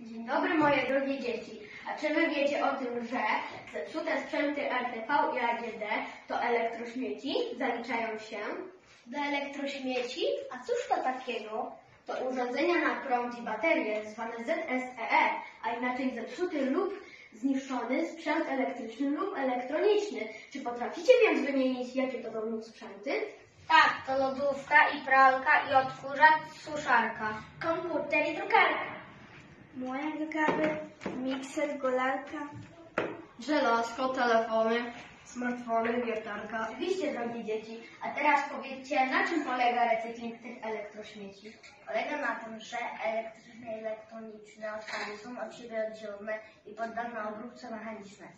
Dzień dobry moje drogie dzieci. A czy wy wiecie o tym, że zepsute sprzęty RTV i AGD to elektrośmieci? Zaliczają się Do elektrośmieci? A cóż to takiego? to urządzenia na prąd i baterie zwane ZSEE, a inaczej zepsuty lub zniszczony sprzęt elektryczny lub elektroniczny. Czy potraficie więc wymienić, jakie to są sprzęty? Tak, to lodówka i pralka i odkurzacz, suszarka. Komputer i drukarka. Moja drukarka, mikser, golarka. Żelazko, telefony, smartfony, wiertarka. Oczywiście, drogie dzieci. A teraz powiedzcie, na czym polega recykling tych elektrośmieci? Polega na tym, że elektryczne i elektroniczne odpady są od siebie oddzielone i poddane obróbce mechanicznej.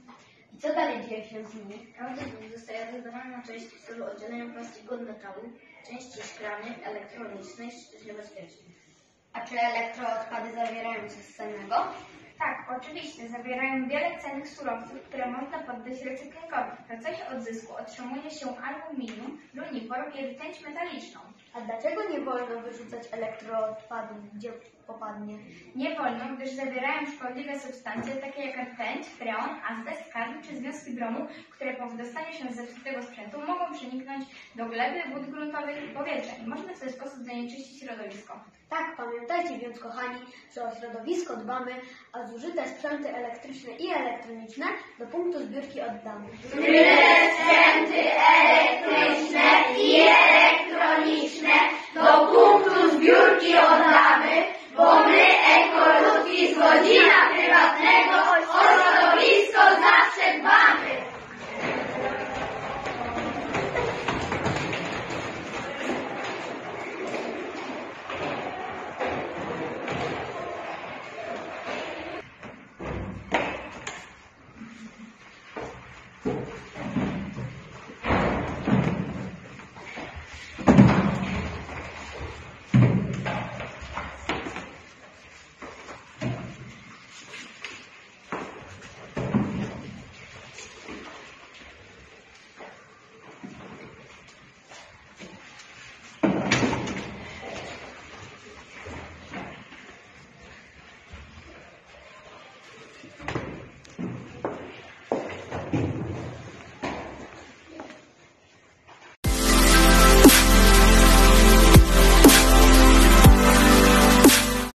I co dalej dzieje się z nimi? Każdy z nich zostaje rozwiązany na części w celu oddzielenia plastiku od metalu, części szklanych, elektronicznych czy niebezpiecznych. A czy elektroodpady zawierają coś cennego? Tak, oczywiście. Zawierają wiele cennych surowców, które można poddać recyklingowi. W procesie odzysku otrzymuje się aluminium, luniform i rtęć metaliczną. A dlaczego nie wolno wyrzucać elektroodpadów, gdzie popadnie? Nie wolno, gdyż zawierają szkodliwe substancje takie jak rtęć, freon, azbest, kadm czy związki bromu, które po wydostaniu się z zepsutego sprzętu mogą przeniknąć do gleby, wód gruntowych i powietrza i można w ten sposób zanieczyścić środowisko. Tak, pamiętajcie więc, kochani, że o środowisko dbamy, a zużyte sprzęty elektryczne i elektroniczne do punktu zbiórki oddamy.